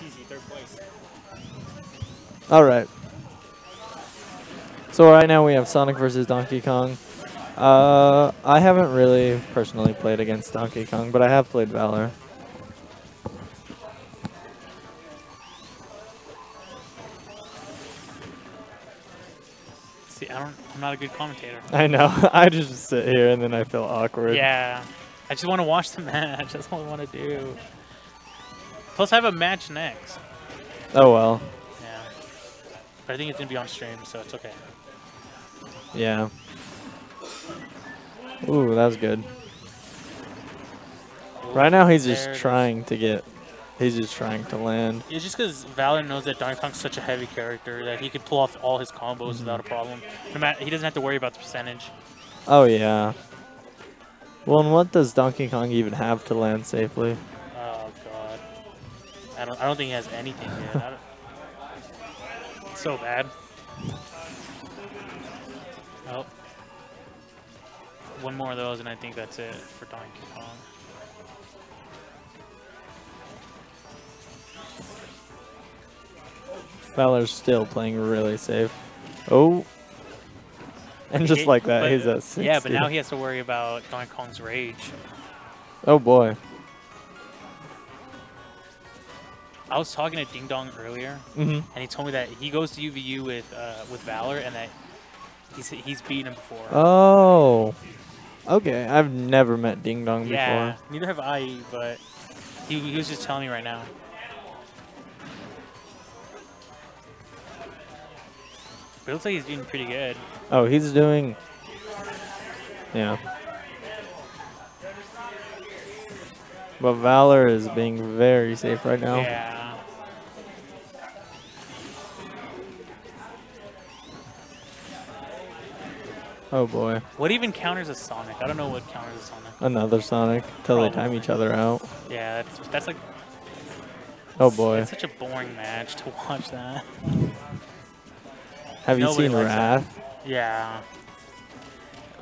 It's easy, third place. All right. So right now we have Sonic versus Donkey Kong. Uh, I haven't really personally played against Donkey Kong, but I have played Valor. See, I don't. I'm not a good commentator. I know. I just sit here and then I feel awkward. Yeah. I just want to watch the match. That's all I want to do. Plus, I have a match next. Oh well. Yeah. But I think it's gonna be on stream, so it's okay. Yeah. Ooh, that was good. Right now he's just trying to get. He's just trying to land. It's just because Valor knows that Donkey Kong's such a heavy character that he can pull off all his combos Mm-hmm. without a problem. No matter, he doesn't have to worry about the percentage. Oh yeah. Well, and what does Donkey Kong even have to land safely? I don't. I don't think he has anything yet. So bad. Oh. One more of those, and I think that's it for Donkey Kong. Valor's still playing really safe. Oh. And just like that, but- he's at 60. Yeah, but now he has to worry about Donkey Kong's rage. Oh boy. I was talking to Ding Dong earlier, hmm and he told me that he goes to UVU with uh, with Valor, and that he's he's beaten him before. Oh. Okay, I've never met Ding Dong yeah, before. neither have I, but he, he was just telling me right now. But it looks like he's doing pretty good. Oh, he's doing. Yeah. But Valor is being very safe right now. Yeah. Oh boy. What even counters a Sonic? I don't know what counters a Sonic. Another Sonic till they time each other out. Yeah, that's that's like Oh boy. It's such a boring match to watch that. Have you Nobody seen likes that. Wrath? Yeah.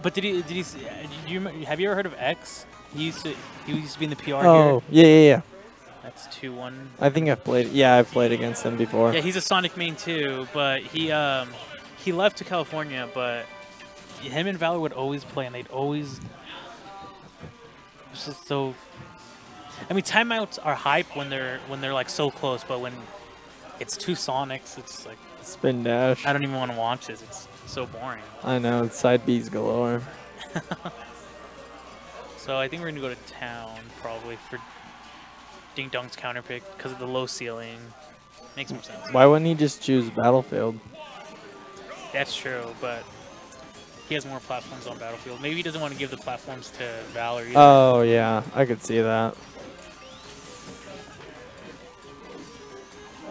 But did he? Did he? uh, you have you ever heard of X? He used to. He used to be in the PR Oh, here. yeah, yeah, yeah. That's two one. I think I've played. Yeah, I've played against him before. Yeah, he's a Sonic main too, but he um he left to California, but him and Valor would always play, and they'd always. It's just so. I mean, timeouts are hype when they're when they're like so close, but when it's two Sonics, it's like Spin dash. I don't even want to watch this. It's so boring. I know. It's side B's galore. So I think we're gonna go to town probably for Ding Dong's counter pick because of the low ceiling. Makes more sense. Why wouldn't he just choose Battlefield? That's true, but he has more platforms on Battlefield. Maybe he doesn't want to give the platforms to Valor either. Oh, yeah. I could see that.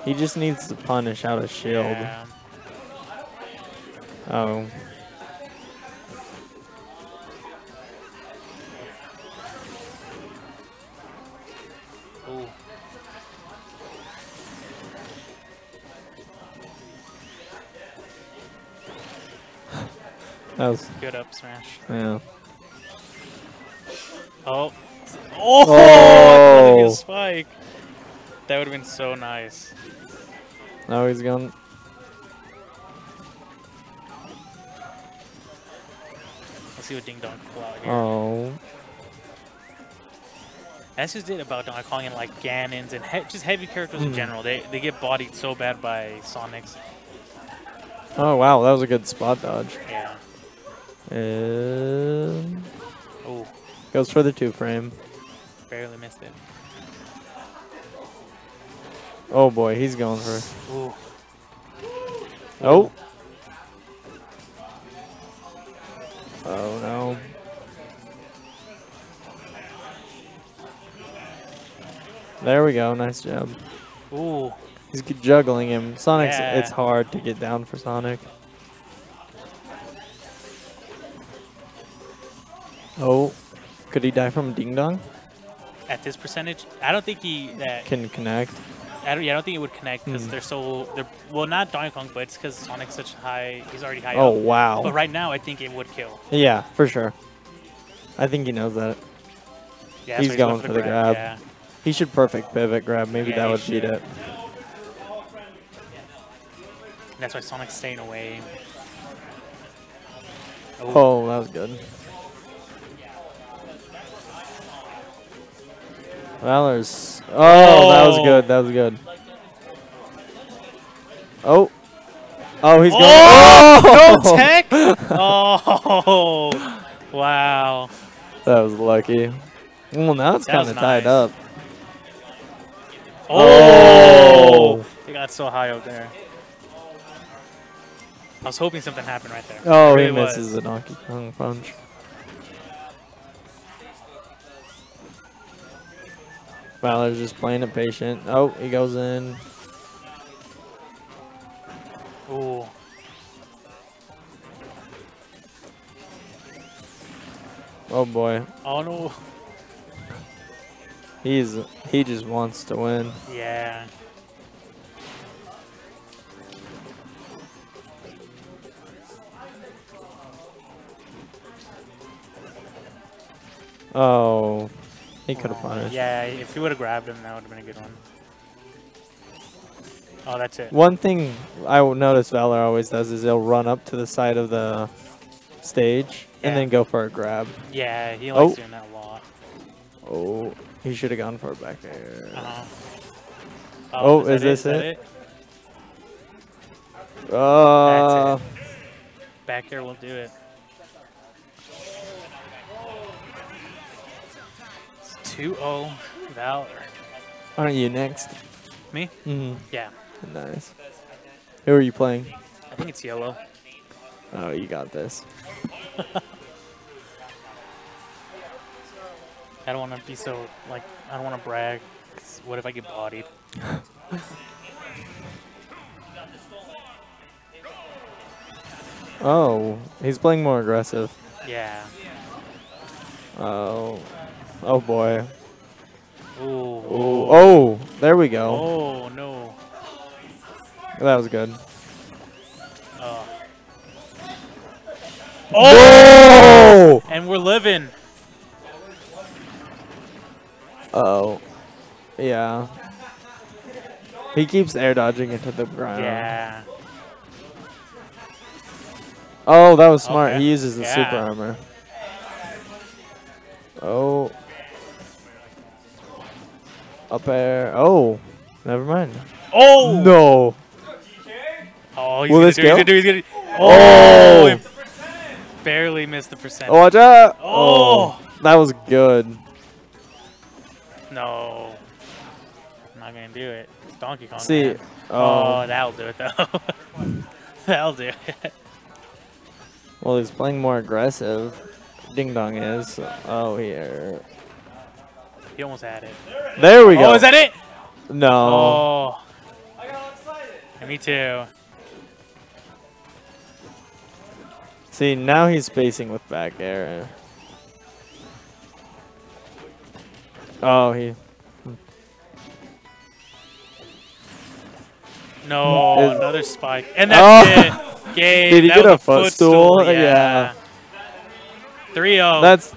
He just needs to punish out a shield. Yeah. Oh. That was. Good up smash. Yeah. Oh. Oh! Oh! spike. That would have been so nice. Now he's going. Let's see what Ding Dong pull out here. Oh. That's just it about Donkey Kong and like Ganons and he just heavy characters in Mhm. general. They they get bodied so bad by Sonics. Oh, wow. That was a good spot dodge. Yeah. Uh, and Oh, goes for the two frame. barely missed it. Oh boy, he's going for. Ooh. Oh. Oh no. There we go. Nice job. Ooh. He's juggling him. Sonic's. Yeah. It's hard to get down for Sonic. Could he die from Ding Dong? At this percentage, I don't think he that Can connect. I don't, yeah, I don't think it would connect because Hmm. they're so they're well not Donkey Kong, but it's because Sonic's such high. He's already high. Oh up. wow. But right now, I think it would kill. Yeah, for sure. I think he knows that. Yeah, He's so going for the grab. Yeah. He should perfect pivot grab. Maybe Yeah, that would beat it. That's why Sonic's staying away. Oh, that was good. Valor's. Oh, that was Oh. good. That was good. Oh. Oh, he's going. Oh! Oh! No tech! Oh! Wow. That was lucky. Well, now it's kind of tied up. Oh! Oh. He got so high up there. I was hoping something happened right there. Oh, It he misses was. the Donkey Kong punch. Valor's just playing it patient. Oh, he goes in. Ooh. Oh boy, Oh no. he's he just wants to win. Yeah. Oh, he could have Oh, punished. Yeah, if he would have grabbed him, that would have been a good one. Oh, that's it. One thing I notice Valor always does is he'll run up to the side of the stage and then go for a grab. Yeah, he likes Oh. doing that a lot. Oh, he should have gone for a back air. Uh-huh. Oh, is this that it? Uh, Back air will do it. 2-0 Valor. aren't you next? Me? Mm, Yeah. nice. Who are you playing? I think it's yellow. Oh, you got this. I don't want to be so, like, I don't want to brag. what if I get bodied? Oh, he's playing more aggressive. Yeah. Oh, oh boy. Ooh. Oh, oh, there we go. Oh, no. That was good. Oh. Oh! And we're living. Oh, yeah. He keeps air dodging into the ground. Yeah. Oh, that was smart. Okay. He uses the super armor. Oh. Up air. Oh, never mind. Oh! No. Oh, he's Will gonna do it, he's gonna do he's gonna Oh! oh it barely missed the percent. Oh, watch out. Oh! oh! That was good. No. I'm not gonna do it. It's Donkey Kong. See. man. Oh. Oh, that'll do it though. that'll do it. Well, he's playing more aggressive. Ding Dong is. Oh, here. He almost had it. There we go. Oh, is that it? No. Oh. Yeah, me too. See, now he's spacing with back air. Oh, he. No, another spike. And that's Oh. it. Game. Did he that get a footstool? Yeah. Yeah. 3-0. That's